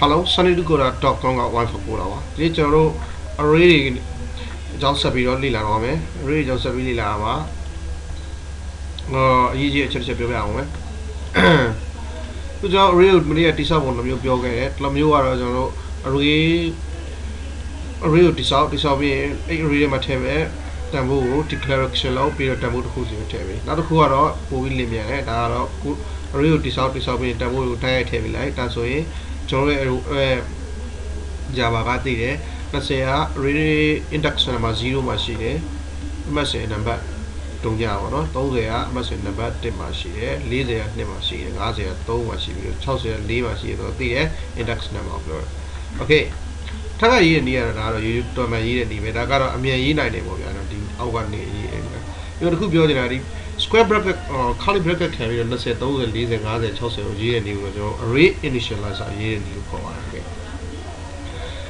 hello sunnydukoda.com က wifi ပို့တာပါဒီနေ့ကျွန်တော်တို့ array တွေအကြောင်းဆက်ပြီးတော့လေ့လာတော့မယ် array အကြောင်းဆက်ပြီးလေ့လာပါအော်အရေးကြီးအချက်တစ်ချက်ပြောပြအောင်မယ်သူကျွန်တော် array ကိုမနေ့ကတိဆောက်ပုံတစ်မျိုးပြောခဲ့တယ်တစ်မျိုးကတော့ကျွန်တော်တို့ array array ကိုတိဆောက်တိဆောက်ပြီးရင်အဲ့ array ထဲမှာထည့်မယ်တန်ဖိုးကို declaration လောက်ပြီးတော့တန်ဖိုးတစ်ခုစီကိုထည့်ပြီးနောက်တစ်ခုကတော့ပို့ပြီးလင်းမြန်တယ်ဒါကတော့ array ကိုတိဆောက်တိဆောက်ပြီးတန်ဖိုးကိုတိုက်ရိုက်ထည့်ပြီးလိုက်ဒါဆိုရင် ကျွန်တော်တို့အဲ Java ကသိတယ်20က array index နံပါတ်0မှာရှိတယ်အမှတ်စဉ်နံပါတ်တုံးကြပါတော့30ကအမှတ်စဉ်နံပါတ်1မှာရှိတယ်40က2မှာရှိတယ်50က3မှာရှိပြီးတော့60က4မှာရှိတယ်ဆိုတော့သိတယ် index နံပါတ်ကိုပြောတယ် okay ထပ်ကရေးတဲ့နေရတာကတော့ YouTube တော်မှရေးတဲ့နေပဲဒါကတော့အမြန်ရေးနိုင်တယ်ပေါ့ဗျာနော်ဒီအောက်ကနေရေးတယ်ပြီးတော့တစ်ခုပြောချင်တာဒီ square bracket curly bracket ခံပြီးတော့20 30 40 50 60ကိုရေးတဲ့နေကိုကျွန်တော် array initializer ရေးတဲ့နေလို့ခေါ်ပါတယ်ခင်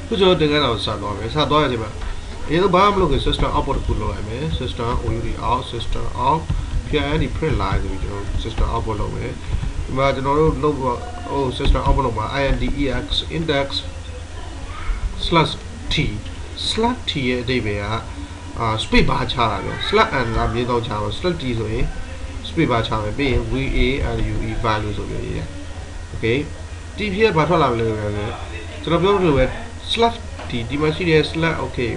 ခုကျွန်တော်တင်ခဲ့တာကိုစသွားမယ်စသွားရချိန်မှာအရင်ကဘာမှမလုပ်ခင် system output တစ်ခုလုပ်ရမယ် system OUD out system out PID print line ဆိုပြီးကျွန်တော် system output လုပ်မယ်ဒီမှာကျွန်တော်တို့လုပ်ဟို system output လုပ်မှာ index index slash t slash t ရဲ့အဓိပ္ပာယ်က အာ space bar ချတာပဲ slash n ကမြေတော့ချအောင် slash t ဆိုရင် space bar ချမယ်ပြီးရင် value value ဆိုပြီးရေးတယ် okay t ဖြစ်ဘာထွက်လာမလဲဆိုတော့ကျွန်တော်ပြောလို့ပဲ slash t ဒီမှာရှိတဲ့ slash okay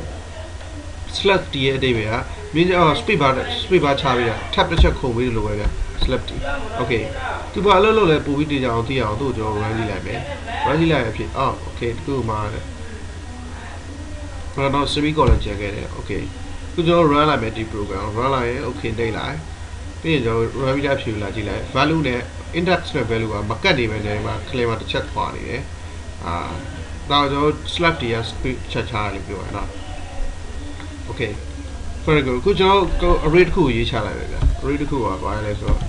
slash t ရဲ့အဓိပ္ပာယ်ကမြေအော် space bar space bar ချပြီးတာ tab တစ်ချက်ခုံပြီးလို့ပဲဗျ slash t okay သူဘာလို့လို့လဲပို့ပြီးတင်ကြအောင်သိအောင်သူ့ကိုကျွန်တော် run ကြည့်လိုက်မယ် run ကြည့်လိုက်အဖြစ်အော် okay ဒီခုမှာကျွန်တော် semicolon ကျန်ခဲ့တယ် okay ခုကျွန်တော် run လိုက်မယ်ဒီ program run လိုက်ရင် okay တိတ်လိုက်ပြီးရင်ကျွန်တော် run ပြီးတာဖြူလာကြည့်လိုက် value နဲ့ index နဲ့ value ကမကတ်နေပဲနေမှာ claim မှာတစ်ချက်ခွာနေတယ်အာတော့ကျွန်တော် slash တည်း speed ချက်ချရတယ်ပြောရအောင် okay very good ခုကျွန်တော် array တစ်ခုကိုရေးချလိုက်ပဲဗျ array တစ်ခုကဘာလဲဆိုတော့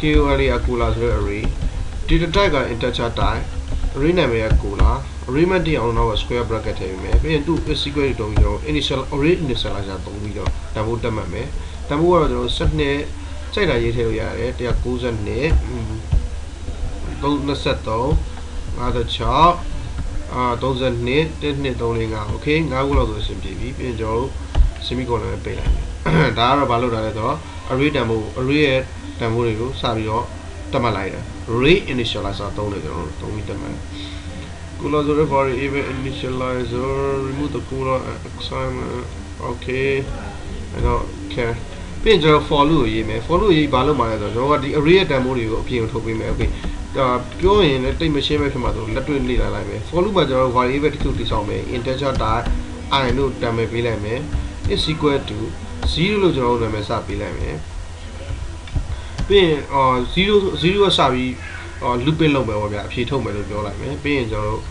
KOL က cooler ဆိုတဲ့ array data type က integer type array နာမည်က cooler arrayment တင်အောင်တော့ square bracket ထည့်ပေးမယ်ပြီးရင်သူ့ sequence တုံးပြီးတော့ initial array initializer သုံးပြီးတော့တန်ဖိုးတက်မှတ်မယ်တန်ဖိုးကတော့ကျွန်တော်7နဲ့စိတ်တာရေးထည့်လို့ရတယ်192 323 56အာ32 1235 okay 5ခုလောက်ဆိုအဆင်ပြေပြီပြီးရင်ကျွန်တော်တို့ semicolon နဲ့ပိတ်လိုက်မယ်ဒါကတော့ဘာလို့တာလဲဆိုတော့ array တန်ဖိုး array ရဲ့တန်ဖိုးတွေကိုစပြီးတော့ တက်မှတ်လိုက်တယ် array initializer သုံးတယ်ကျွန်တော်တို့သုံးပြီးတက်မှတ်တယ် Cooler the variable initializer remove the cooler assignment okay အဲ့တော့ care ပြီးရင်ကျွန်တော် for loop ကိုရေးမယ် for loop ရေးဘာလုပ်မှာလဲဆိုတော့ကျွန်တော်ကဒီ array ရဲ့တန်ဖိုးတွေကိုအပြင်ထုတ်ပေးမယ် okay ဒါပြောရင်လည်းတိတ်မရှင်းပဲဖြစ်မှာဆိုလက်တွေ့လေ့လာလိုက်မယ် for loop မှာကျွန်တော် variable တစ်ခုတည်ဆောက်မယ် integer type i လို့တန်မယ်ပေးလိုက်မယ် is equal to 0လို့ကျွန်တော်တို့နာမည်စပေးလိုက်မယ် ပြီးရင်အော်0 0ကစပြီးအော် looping လုပ်မယ်ပေါ့ဗျာအဖြေထုတ်မယ်လို့ပြောလိုက်မယ်ပြီးရင်ကျွန်တော်တို့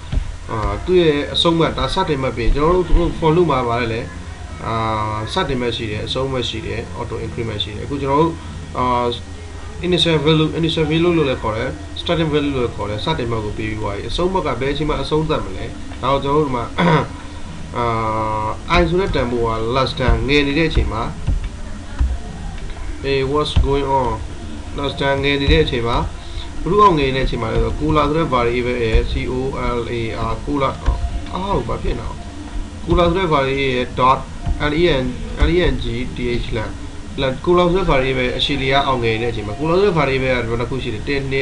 အာသူ့ရဲ့အဆုံးမဒါစတင်မဲ့ပြီးကျွန်တော်တို့ for loop မှာပါတယ်လေအာစတင်မဲ့ရှိတယ်အဆုံးမဲ့ရှိတယ် auto increment ရှိတယ်အခုကျွန်တော်တို့အာ initial value initial value လို့လည်းခေါ်တယ် starting value လို့လည်းခေါ်တယ်စတင်မဲ့ကိုပေးပြီးသွားပြီအဆုံးမကဘယ်အချိန်မှအဆုံးသတ်မလဲဒါတော့ကျွန်တော်တို့ဒီမှာအာ i ဆိုတဲ့တန်ဖိုးက less than ငယ်နေတဲ့အချိန်မှာ hey what's going on less than ငယ်နေတဲ့အချိန်မှာဘုရုအောင်ငယ်နေတဲ့အချိန်မှာလည်း cooler ဆိုတဲ့ variable ရဲ့ c o l a r cooler အော်ဘာဖြစ်နော် cooler ဆိုတဲ့ variable ရဲ့ dot len len g th lan လန်ကူလောင်ဆွဲ variable အရှိလျာအောင်ငယ်နေတဲ့အချိန်မှာကူလောင်ဆွဲ variable ကဘယ်နှခုရှိလဲ1 2 3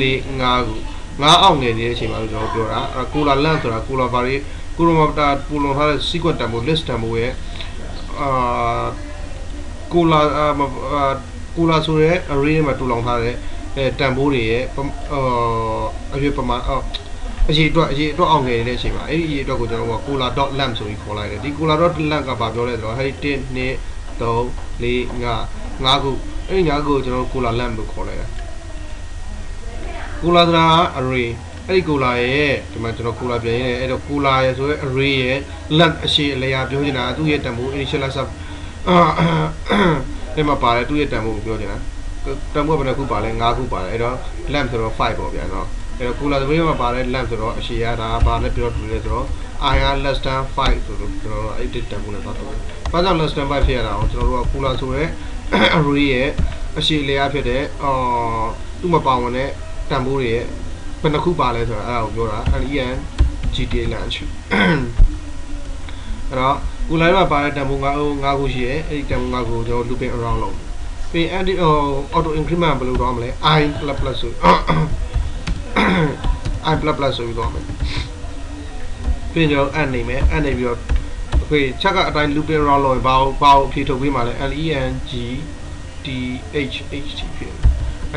4 5ခု9အောင်ငယ်နေတဲ့အချိန်မှာကျွန်တော်ပြောတာအဲကူလာလန့်ဆိုတာကူလာ variable ကူလိုမတာပူလုံထားတဲ့ sequence တန်ဖိုး list တန်ဖိုးရဲ့အာကူလာ ကူလာဆိုတဲ့ array မှာတူလောင်ထားတဲ့အဲတန်ဖိုးတွေရဲ့အာအဖြစ်ပမာအော်အရေးအတွက်အရေးအတွက်အောင်ငယ်နေတဲ့အချိန်မှာအဲ့ဒီအရေးအတွက်ကိုကျွန်တော်က cola.lamp ဆိုပြီးခေါ်လိုက်တယ်ဒီ cola.lamp ကဘာပြောလဲဆိုတော့ဟဲ့ဒီ1 2 3 4 5 5ခုအဲ့ဒီ5ခုကိုကျွန်တော် cola lamp လို့ခေါ်လိုက်တာ cola ဆိုတာ array အဲ့ဒီ cola ရဲ့ဒီမှာကျွန်တော် cola ပြန်ရေးတယ်အဲ့တော့ cola ရဲ့ဆိုရဲ array ရဲ့ lamp အရှိအလျာပြောချင်တာသူ့ရဲ့တန်ဖိုး initializer အဲ့ မှာပါတယ်သူ့ရဲ့တန်ဖိုးကိုပြောချင်တာတန်ဖိုးကဘယ်နှခုပါလဲ5ခုပါတယ်အဲ့တော့ lamp ဆိုတော့5ပေါ့ဗျာနော်အဲ့တော့ cola ဆိုရဲမှာပါတယ် lamp ဆိုတော့အရှိရတာဘာနဲ့ပြောတူလဲဆိုတော့ i က less than 5ဆိုတော့ကျွန်တော်တို့အဲ့ဒီတန်ဖိုးနဲ့သွားတော့ဘာကြောင့် less than 5ဖြစ်ရတာအောင်ကျွန်တော်တို့က cooler ဆိုရဲ array ရဲ့အရှိလျားဖြစ်တဲ့အော်သူ့မပါဝင်တဲ့တန်ဖိုးတွေရဲ့ဘယ်နှခုပါလဲဆိုတာအဲ့ဒါကိုပြောတာ len gta launch အဲ့တော့ ကိုလိုင်းမှာပါတဲ့တန်ဖိုး9ခု9ခုရှိရဲအဲ့ဒီတန်ဖိုး9ခုကိုကျွန်တော် looping around လုပ်ပြီး anti auto increment ဘယ်လိုတော့မလဲ i plus plus ဆို i plus plus ဆိုပြီးတော့မယ်ပြီးကျွန်တော် add နေမယ် add နေပြီးတော့โอเคချက်ကအတိုင်း looping around လုပ်ရင်ဘာဘာအဖြေထုတ်ပေးမှာလဲ len g t h h t ဖြစ်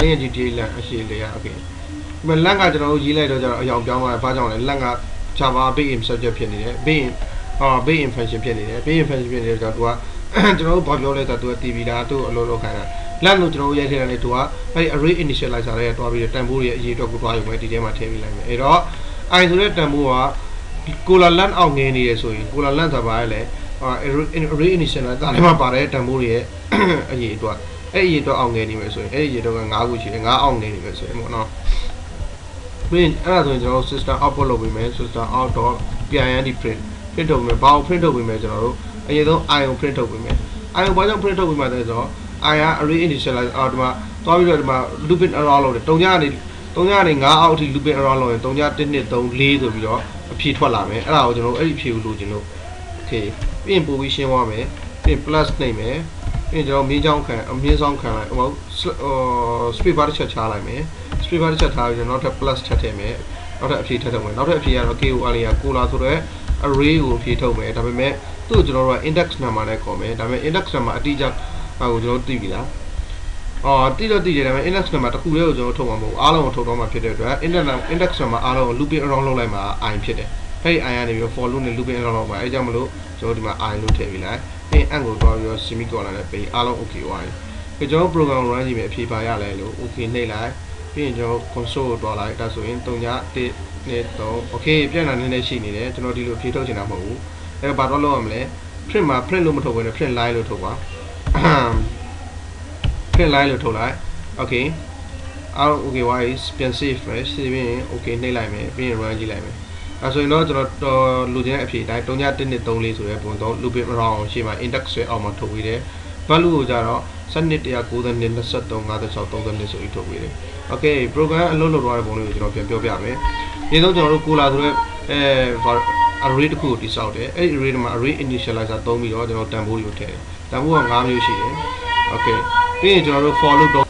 len g t h လန်အရှိလေရโอเคဒီမှာလန့်ကကျွန်တော်တို့ရေးလိုက်တော့ကျတော့အယောင်ပြောင်းသွားတယ်ဘာကြောင့်လဲလန့်က Java big in subject ဖြစ်နေတယ် big in အာ big in function ဖြစ်နေတယ် big in function ဖြစ်နေတယ်ဆိုတော့သူကကျွန်တော်တို့ဘာပြောလဲဆိုတော့သူက TV လားသူ့အလုပ်လုပ်ခိုင်းတာလန့်လို့ကျွန်တော်တို့ရိုက်ထည့်တယ်လေသူကအဲ့ array initializer တွေကတွားပြီးတန်ဖိုးရဲ့အရေးအတွက်ကိုတွားယူမယ်ဒီထဲမှာထည့်ပေးလိုက်မယ်အဲ့တော့ i ဆိုတဲ့တန်ဖိုးကကိုလာလန့်အောင်ငင်းနေတယ်ဆိုရင်ကိုလာလန့်ဆိုတာဘာလဲအာ array initializer ထဲမှာပါတဲ့တန်ဖိုးရဲ့အရေးအတွက်အဲ့အရေးအတွက်အောင်ငင်းနေမယ်ဆိုရင်အဲ့ဒီအရေးအတွက်က9ခုရှိတယ်9အောင်ငင်းနေမယ်ဆိုရင်ပေါ့နော်ပြီးရင်အဲ့ဒါဆိုရင်ကျွန်တော်တို့ system output လုပ်ပေးမယ် system out.pind print print ထုတ်မယ်ဘာကို print ထုတ်ပေးမယ်ကျွန်တော်တို့အရင်ဆုံး i ကို print ထုတ်ပေးမယ် i ကိုဘာကြောင့် print ထုတ်ပေးမှာလဲဆိုတော့ i က array initialize အော်ဒီမှာသွားပြီးတော့ဒီမှာ looping around လုပ်တယ်တုံညကနေတုံညကနေ9အောက်အထိ looping around လုပ်ရင်တုံည1 2 3 4ဆိုပြီးတော့အဖြေထွက်လာမယ်အဲ့ဒါကိုကျွန်တော်တို့အဲ့ဒီအဖြေကိုလိုချင်လို့ okay ပြီးရင်ပို့ပြီးရှင်းသွားမယ်ပြီးရင် plus နှိပ်မယ်ပြီးရင်ကျွန်တော်မြင်းချောင်းခံအမြင့်ဆောင်ခံလိုက်ဟို space bar တစ်ချက်ချလိုက်မယ် space bar တစ်ချက်ထားပြီးတော့နောက်ထပ် plus ထပ်ထည့်မယ်နောက်ထပ်အဖြေထပ်ထုတ်မယ်နောက်ထပ်အဖြေကတော့ KO အလီယာကိုလာဆိုတော့ array ကိုဖြေထုတ်မယ်ဒါပေမဲ့သူ့ကိုကျွန်တော်တို့က index number နဲ့ခေါ်မယ်ဒါပေမဲ့ index number အတိအကျဟာကိုကျွန်တော်သိပြီလားအော်တိတော့တိတယ်ဒါပေမဲ့ index number တစ်ခုတည်းကိုကျွန်တော်ထုတ်မှာမဟုတ်အားလုံးကိုထုတ်တော့မှာဖြစ်တဲ့အတွက် index number index number အားလုံးကို looping around လုပ်လိုက်မှာ i ဖြစ်တယ်အဲ့ဒီ i ကနေပြီးတော့ for loop နဲ့ looping around လုပ်မှာအဲကြောင့်မလို့ကျွန်တော်ဒီမှာ i လို့ထည့်ပြီးလိုက်ပြီး and ကိုတွားပြီးတော့ semicolon နဲ့ပေးအားလုံး okay သွားပြီကျွန်တော် program run ကြည့်မယ်အဖြေပါရလဲလို့ okay နှိပ်လိုက် ပြီးရင်ကျွန်တော် console ကိုတွားလိုက်ဒါဆိုရင်3ည1 2 3 okay ပြန်လာနည်းနည်းရှိနေတယ်ကျွန်တော်ဒီလိုဖြေထုတ်ချင်တာမဟုတ်ဘူးအဲ့တော့ဘာတော့လုပ်ရမလဲ print မှာ print လို့မထုတ်ဘဲနဲ့ print line လို့ထုတ်ပါ print line လို့ထုတ်လိုက် okay အော် okay ဝိုင်းပြန် save မယ် save ပြီးရင် okay နှိပ်လိုက်မယ်ပြီးရင် run ကြည့်လိုက်မယ်အဲဆိုရင်တော့ကျွန်တော်လူချင်းတဲ့အဖြေတိုင်း3ည1 2 3 4ဆိုတဲ့ပုံတော့ looping around ရှေ့မှာ index ဆွဲအောင်မှာထုတ်ပြီးတယ် value ကိုကြတော့12 192 23 56 32ဆိုပြီးထုတ်ပြီးတယ် okay program အလုပ်လုပ်သွားတဲ့ပုံလေးကိုကျွန်တော်ပြန်ပြောပြမယ်ဒီတော့ကျွန်တော်တို့ cola ဆိုတဲ့အဲ array တစ်ခုကိုတိစောက်တယ်အဲ့ဒီ array မှာ array initializer သုံးပြီးတော့ကျွန်တော်တန်ဖိုးတွေကိုထည့်တယ်တန်ဖိုးက5မျိုးရှိတယ် okay ပြီးရင်ကျွန်တော်တို့ for loop တော့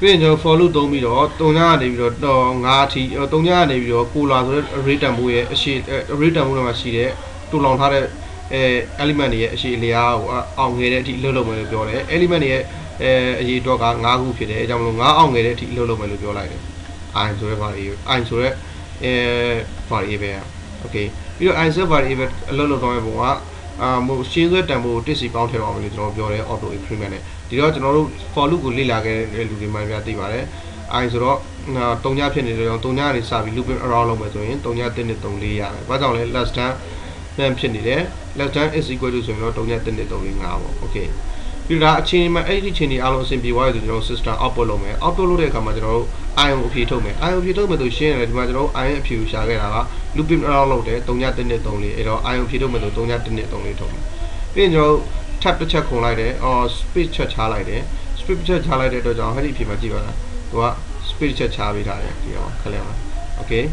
ပြီးရင်ကျွန်တော် for loop သုံးပြီးတော့3ညကနေပြီးတော့5အထိ3ညကနေပြီးတော့ cola ဆိုတဲ့ array တန်ဖိုးရဲ့အရှိ array တန်ဖိုးတွေမှာရှိတဲ့တူလောင်ထားတဲ့ အဲ element တွေရဲ့အရှိအလျားကိုအောင်ငယ်တဲ့အထိလှုပ်လှုပ်မယ်လို့ပြောတယ် element တွေရဲ့အဲအရေးတော့က9ခုဖြစ်တယ်အဲကြောင့်မလို့9အောင်ငယ်တဲ့အထိလှုပ်လှုပ်မယ်လို့ပြောလိုက်တယ် i ဆိုတဲ့ variable i ဆိုတဲ့အဲ variable อ่ะ okay ပြီးတော့ i set variable အလုပ်လုပ်တော့ရဲ့ပုံကအာမို့ရှင်းဆွဲတန်ဖိုးတစ်စီပေါင်းထည့်ပါမယ်လို့ကျွန်တော်ပြောတယ် auto increment နဲ့ဒီတော့ကျွန်တော်တို့ for loop ကိုလေ့လာခဲ့တဲ့လူတွေမှများသိပါတယ် i ဆိုတော့တုံညဖြစ်နေတယ်တုံညကနေစပြီး looping around လုပ်မယ်ဆိုရင်တုံည1 2 3 4ရတယ်။ဘာကြောင့်လဲ less than ပြန်ဖြစ်နေတယ် less than is equal to ဆိုရင်တော့တုံည1 2 3 4 5ပေါ့ okay ပြီးတော့အချိန်မှာအဲ့ဒီအချိန်ဒီအားလုံးအဆင်ပြေသွားပြီဆိုကျွန်တော် system output လုပ်မယ် output လုပ်တဲ့အခါမှာကျွန်တော်တို့ ion အဖြေထုတ်မယ် ion အဖြေထုတ်မယ်ဆိုရှင်းရတယ်ဒီမှာကျွန်တော်တို့ ion အဖြေကိုရှာခဲ့တာက looping around လုပ်တယ်3ည1 2 3 4အဲ့တော့ ion အဖြေထုတ်မယ်ဆို3ည1 2 3 4ထုတ်မယ်ပြီးရင်ကျွန်တော်တို့ tab တစ်ချက်ခုန်လိုက်တယ်အော် space ချက်ချလိုက်တယ် space ချက်ချလိုက်တဲ့အတွက်ကြောင့်အဲ့ဒီအဖြေမှာကြည့်ပါလားသူက space ချက်ချပေးထားတယ်ဒီအောင်ခက်လဲပါ okay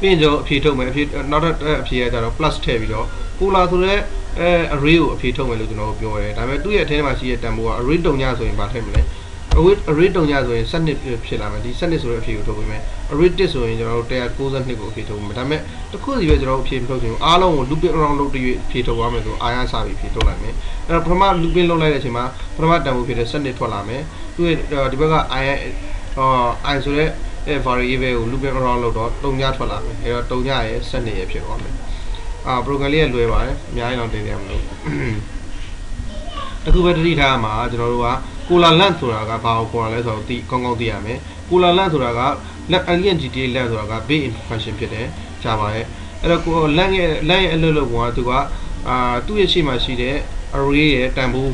ပြီးရင်ကျွန်တော်အဖြေထုတ်မယ်အဖြေနောက်ထပ်အဖြေရကြတော့ plus ထည့်ပြီးတော့ polar ဆိုတဲ့အဲ array ကိုအဖြေထုတ်မယ်လို့ကျွန်တော်ပြောတယ်ဒါပေမဲ့သူ့ရဲ့အထဲမှာရှိတဲ့တန်ဖိုးက array တုံညဆိုရင်ဘာထည့်မလဲ array array တုံညဆိုရင်7ဖြစ်လာမယ်ဒီ7ဆိုတဲ့အဖြေကိုထုတ်ပေးမယ် array 1ဆိုရင်ကျွန်တော်တို့192ကိုအဖြေထုတ်မယ်ဒါပေမဲ့တစ်ခုစီပဲကျွန်တော်တို့အဖြေမထုတ်ချင်ဘူးအားလုံးကို looping around လုပ်တရွေ့အဖြေထုတ်သွားမယ်ဆိုအာရစပြီးအဖြေထုတ်လိုက်မယ်အဲ့တော့ပထမ looping လုပ်လိုက်တဲ့အချိန်မှာပထမတန်ဖိုးဖြစ်တဲ့7ထွက်လာမယ်သူ့ရဲ့ဒီဘက်က i အော် i ဆိုတဲ့ အဲ variable ကို looping around လုပ်တော့တုံညထွက်လာမယ်အဲ့တော့တုံညရဲ့7ရဲ့ဖြစ်သွားမယ်အာ program လေးကလွယ်ပါတယ်အများကြီးတော့တင်ပြရမလို့အခုပဲတတိထားမှာကျွန်တော်တို့က color length ဆိုတာကဘာကိုခေါ်ရလဲဆိုတော့သိကောင်းကောင်းသိရမယ် color length ဆိုတာက alien gta length ဆိုတာက base function ဖြစ်တယ်ကြာပါရဲ့အဲ့တော့ကို length ရဲ့ length ရဲ့အလုပ်လုပ်ကသူကအာသူ့ရဲ့ရှေ့မှာရှိတဲ့ array ရဲ့တန်ဖိုး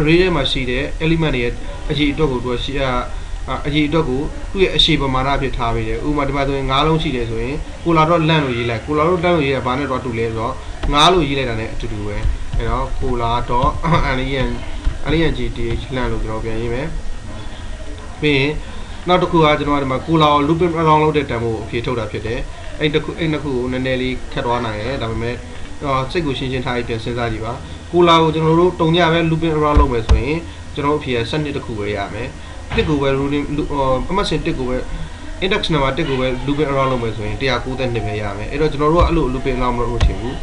array ထဲမှာရှိတဲ့ element တွေရဲ့အရေးအတွက်ကိုသူကရှေ့ အရေးအတွက်ကိုသူ့ရဲ့အရှိပမာဏအဖြစ်ထားပေးတယ်ဥပမာဒီမှာဆိုရင်9လုံးရှိတယ်ဆိုရင်ကိုလာတော့လန့်လို့ရေးလိုက်ကိုလာတော့လန့်လို့ရေးတာဘာနဲ့တော့တူလဲဆိုတော့9လို့ရေးလိုက်တာ ਨੇ အတူတူပဲအဲ့တော့ကိုလာတော့ alien alien gth လန့်လို့ကျွန်တော်ပြန်ရေးမယ်ပြီးရင်နောက်တစ်ခုကကျွန်တော်ဒီမှာကိုလာကို looping around လုပ်တဲ့တန်ဖိုးကိုအဖြေထုတ်တာဖြစ်တယ်အဲ့တစ်ခုအဲ့နှစ်ခုကိုနည်းနည်းလေးခက်သွားနိုင်တယ်ဒါပေမဲ့အော်စိတ်ကိုရှင်းရှင်းထားပြီးပြန်စဉ်းစားကြည့်ပါကိုလာကိုကျွန်တော်တို့တုံညပဲ looping around လုပ်မယ်ဆိုရင်ကျွန်တော်တို့အဖြေကစနစ်တစ်ခုပဲရမယ် တစ်ကိုပဲ ruling အမှတ်စဉ်တစ်ကိုပဲ index number တစ်ကိုပဲ looping around လုပ်မယ်ဆိုရင်192ပဲရမယ်အဲ့တော့ကျွန်တော်တို့ကအဲ့လို looping around မလုပ်လို့ထင်ဘူး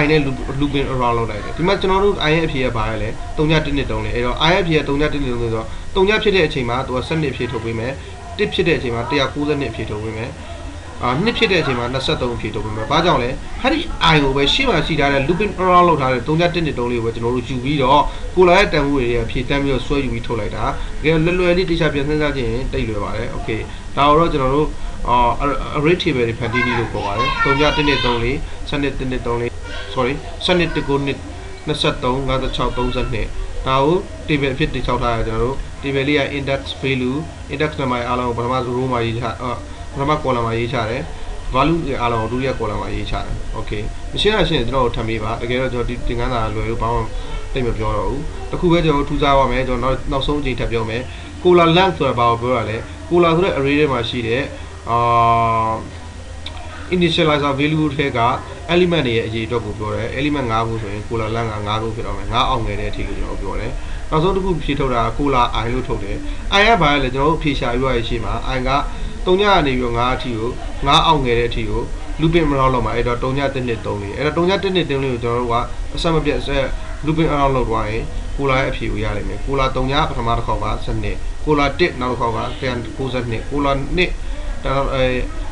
i နဲ့ looping around လုပ်လိုက်တယ်ဒီမှာကျွန်တော်တို့ i ရဲ့အဖြေကဘာလဲ3.1.3လေအဲ့တော့ i ရဲ့အဖြေက3.1.3ဆိုတော့3ဖြစ်တဲ့အချိန်မှာသူက7ဖြေထုတ်ပေးမယ်1ဖြစ်တဲ့အချိန်မှာ192ဖြေထုတ်ပေးမယ် အာ2ဖြစ်တဲ့အချိန်မှာ23ဖြေထုတ်ပေးမယ်ဘာကြောင့်လဲဟာဒီ i ကိုပဲရှေ့မှာရှိထားတဲ့ looping around လုပ်ထားတဲ့3.1.3လေးကိုပဲကျွန်တော်တို့ယူပြီးတော့ကိုလာရဲ့တန်ဖိုးတွေကဖြေတန်းပြီးတော့ဆွဲယူပြီးထုတ်လိုက်တာတကယ်လွယ်လွယ်လေးတိကျပြန်စဉ်းစားကြည့်ရင်တိတ်လွယ်ပါတယ် okay ဒါတော့ကျွန်တော်တို့အာ array table တွေဖန်တီးနည်းလို့ခေါ်ပါတယ်3.1.3 7.1.3 sorry 7တကုနှစ်23 56 32ဒါကို table အဖြစ်တိကျထားရကျွန်တော်တို့ table လေးက index value index number အားလုံးကိုပထမ row မှာရေးချ ပထမ column မှာရေးချတယ် value တွေအားလုံးကိုဒုတိယ column မှာရေးချတယ် okay မရှင်းရရှင်းကျွန်တော်တို့ထပ်မေးပါတကယ်တော့ကျွန်တော်ဒီသင်ခန်းစာလွယ်လို့ဘာမှတိတ်မပြောတော့ဘူးတခုပဲကျွန်တော်ထူးခြားပါမယ်ကျွန်တော်နောက်နောက်ဆုံးအချိန်ထပ်ပြောမယ် color length ဆိုတာဘာကိုပြောရလဲ color ဆိုတဲ့ array ထဲမှာရှိတဲ့အာ initializer value ထဲက element တွေရဲ့အရေးအတွက်ကိုပြောတယ် element 5ခုဆိုရင် color length က5ခုဖြစ်တော့မယ်5အောင်ငယ်တဲ့အထိကိုကျွန်တော်ပြောတယ်နောက်ဆုံးတစ်ခုဖြည့်ထုတ်တာ color i လို့ထုတ်တယ် i ကဘာလဲကျွန်တော်တို့ဖြည့်ရှာပြီးရရှိမှာ i က 3ညကနေပြီး5အထိကို5အောင်ငယ်တဲ့အထိကို looping around လုပ်မှာအဲ့တော့3ည1နှစ်3လေးအဲ့တော့3ည1နှစ်3လေးကိုကျွန်တော်တို့ကအဆက်မပြတ်ဆက် looping around လုပ်သွားရင်ကိုလာရဲ့အဖြေကိုရနိုင်မယ်ကိုလာ3ညပထမတစ်ခေါက်က7နှစ်ကိုလာ1နောက်တစ်ခေါက်က192ကိုလာ2ဒါတော့အဲ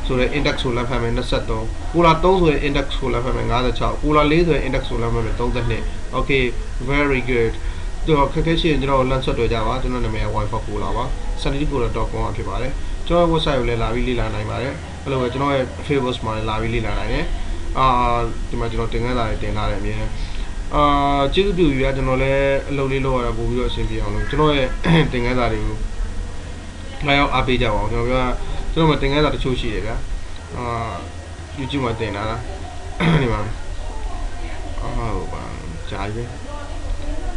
ဆိုတဲ့ index ကိုလက်ဖတ်မယ်23ကိုလာ3ဆိုတဲ့ index ကိုလက်ဖတ်မယ်56ကိုလာ4ဆိုတဲ့ index ကိုလက်ဖတ်မယ်32 okay very good တော့ခက်ခဲရှိရင်ကျွန်တော်လမ်းဆက်တွေ့ကြပါကျွန်တော်နာမည်က wifi ကိုလာပါ sanity.com ဖြစ်ပါတယ် ကျွန်တော် website ကိုလည်းလာပြီးလေ့လာနိုင်ပါတယ်အဲ့လိုပဲကျွန်တော်ရဲ့ Facebook မှာလည်းလာပြီးလေ့လာနိုင်တယ်အာဒီမှာကျွန်တော်တင်ခန်းစာတွေတင်ထားတယ်အမြင်အာကျေးဇူးပြုပြီးရကျွန်တော်လည်းအလုပ်လေးလုပ်ရတာပို့ပြီးတော့အဆင်ပြေအောင်လို့ကျွန်တော်ရဲ့တင်ခန်းစာတွေကိုလာရောက်အားပေးကြပါအောင်ကျွန်တော်ပြောကျွန်တော်မတင်ခန်းစာတချို့ရှိတယ်ဗျာအာ YouTube မှာတင်တာလားဒီမှာအာဟုတ်ပါကြားပြီ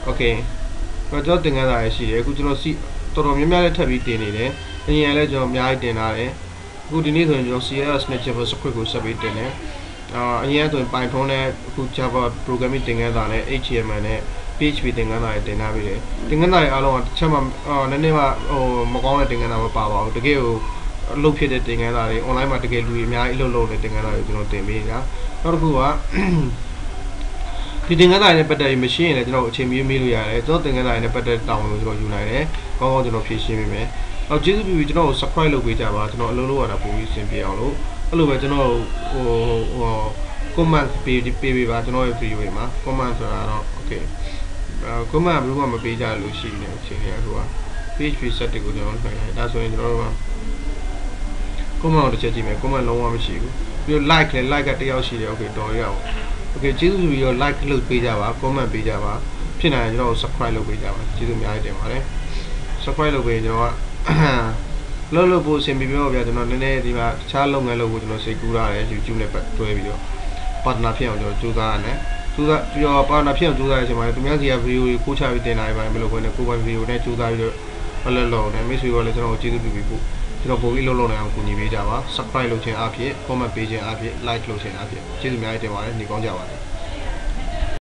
Okay ကျွန်တော်တင်ခန်းစာရရှိတယ်အခုကျွန်တော်စီတော်တော်များများလည်းထပ်ပြီးတင်နေတယ် အရင်ကလည်းကျွန်တော်အများကြီးတင်ထားတယ်အခုဒီနေ့ဆိုရင်ကျွန်တော် CSS နဲ့ Java script ကိုဆက်ပြီးတင်တယ်အာအရင်ကဆိုရင် Python နဲ့အခု Java programming တင်ခန်းစာနဲ့ HTML နဲ့ PHP သင်ခန်းစာတွေတင်ထားပြီးတယ်သင်ခန်းစာတွေအားလုံးကတစ်ချက်မှအာနည်းနည်းမှဟိုမကောင်းတဲ့သင်ခန်းစာမပါပါဘူးတကယ်ကိုအလုပ်ဖြစ်တဲ့သင်ခန်းစာတွေ online မှာတကယ်လူတွေအများကြီးအလုပ်လုပ်တဲ့သင်ခန်းစာတွေကျွန်တော်တင်ပေးတာနောက်တစ်ခုကဒီသင်ခန်းစာတွေနဲ့ပတ်သက်ပြီးမရှင်းရင်လည်းကျွန်တော်အချိန်မီးမေးလို့ရတယ်ကျွန်တော်သင်ခန်းစာတွေနဲ့ပတ်သက်တောင်းလို့ကျွန်တော်ယူနိုင်တယ်ကောင်းကောင်းကျွန်တော်ဖြည့်ရှင်းပေးမယ် အော်ကျေးဇူးပြုပြီးကျွန်တော်ကို subscribe လုပ်ပေးကြပါကျွန်တော်အလုပ်လုပ်ရတာပုံပြီးအဆင်ပြေအောင်လို့အဲ့လိုပဲကျွန်တော်ဟိုဟို comment ပေးပေးပေးပါကျွန်တော်ရဲ့ video တွေမှာ comment ဆိုတာတော့ okay အဲ comment ဘယ်လိုမှမပေးကြလို့ရှိနေအချိန်တွေကဟိုက PHP set တွေကိုကျွန်တော်နှိုင်းတယ်ဒါဆိုရင်ကျွန်တော်တို့က comment ကိုတစ်ချက်ကြည့်မယ် comment လုံးဝမရှိဘူးပြီးတော့ like လည်း like ကတယောက်ရှိတယ် okay တော်ရအောင် okay ကျေးဇူးပြီးတော့ like လုပ်ပေးကြပါ comment ပေးကြပါဖြစ်နိုင်ရင်ကျွန်တော် subscribe လုပ်ပေးကြပါကျေးဇူးအများကြီးတင်ပါတယ် subscribe လုပ်ပေးရင်ကျွန်တော်က လောလောပို့အဆင်ပြေပြောဗျာကျွန်တော်နည်းနည်းဒီမှာတခြားလုပ်ငန်းလုပ်ဖို့ကျွန်တော်စိတ်ကူးရတယ် YouTube နဲ့ပတ်တွဲပြီးတော့ partner ဖြစ်အောင်ကျွန်တော်ကြိုးစားရတယ်ကြိုးစားပြီးတော့ partner ဖြစ်အောင်ကြိုးစားရတဲ့အချိန်မှာသူများစီက video ကိုပို့ချပြီးတင်လာရပါတယ်မလို့ခွင့်နဲ့ကိုယ်ပိုင် video နဲ့ကြိုးစားပြီးတော့ဘယ်လိုလုပ်လဲမိတ်ဆွေကလည်းကျွန်တော်ကိုကျေးဇူးပြုပြီးပို့ကျွန်တော်ပို့ပြီးလုပ်လို့နိုင်အောင်ကူညီပေးကြပါ subscribe လုပ်ခြင်းအပြင် comment ပေးခြင်းအပြင် like လုပ်ခြင်းအပြင်ကျေးဇူးများတင်ပါတယ်ညီကောင်းကြပါတယ်